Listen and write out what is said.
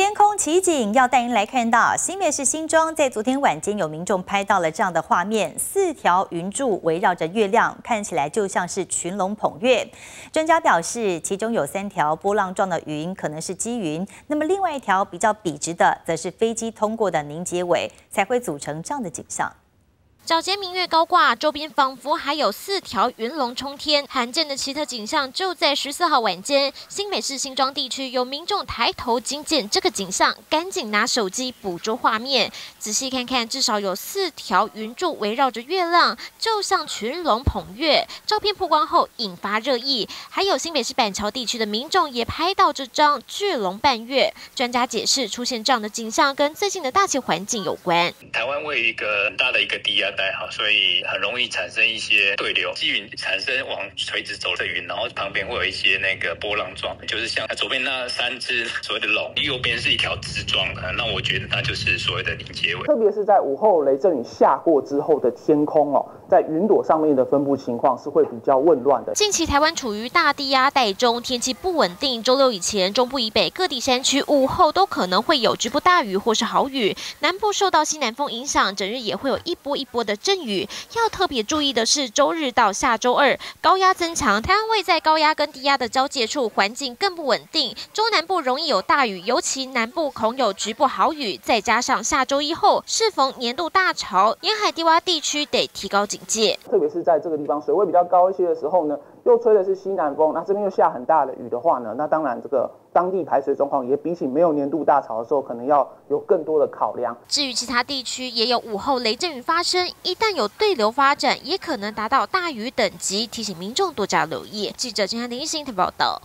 天空奇景要带您来看到新北市新庄，在昨天晚间有民众拍到了这样的画面：四条云柱围绕着月亮，看起来就像是群龙捧月。专家表示，其中有三条波浪状的云可能是积云，那么另外一条比较笔直的，则是飞机通过的凝结尾，才会组成这样的景象。皎洁明月高挂，周边仿佛还有四条云龙冲天，罕见的奇特景象就在十四号晚间，新北市新庄地区有民众抬头惊见这个景象，赶紧拿手机捕捉画面。仔细看看，至少有四条云柱围绕着月亮，就像群龙捧月。照片曝光后引发热议，还有新北市板桥地区的民众也拍到这张巨龙伴月。专家解释，出现这样的景象跟最近的大气环境有关。台湾位于一个很大的一个低压。好，所以很容易产生一些对流，积云产生往垂直走的云，然后旁边会有一些那个波浪状，就是像左边那三只所谓的龙，右边是一条直状的，那我觉得它就是所谓的临结尾。特别是在午后雷阵雨下过之后的天空哦，在云朵上面的分布情况是会比较混乱的。近期台湾处于大低压带中，天气不稳定。周六以前，中部以北各地山区午后都可能会有局部大雨或是豪雨，南部受到西南风影响，整日也会有一波一波的。的阵雨要特别注意的是，周日到下周二高压增强，台湾位在高压跟低压的交界处，环境更不稳定。中南部容易有大雨，尤其南部恐有局部豪雨。再加上下周一后适逢年度大潮，沿海低洼地区得提高警戒。特别是在这个地方水位比较高一些的时候呢，又吹的是西南风，那这边又下很大的雨的话呢，那当然这个。当地排水状况也比起没有年度大潮的时候，可能要有更多的考量。至于其他地区，也有午后雷阵雨发生，一旦有对流发展，也可能达到大雨等级，提醒民众多加留意。记者金汉林新台报道。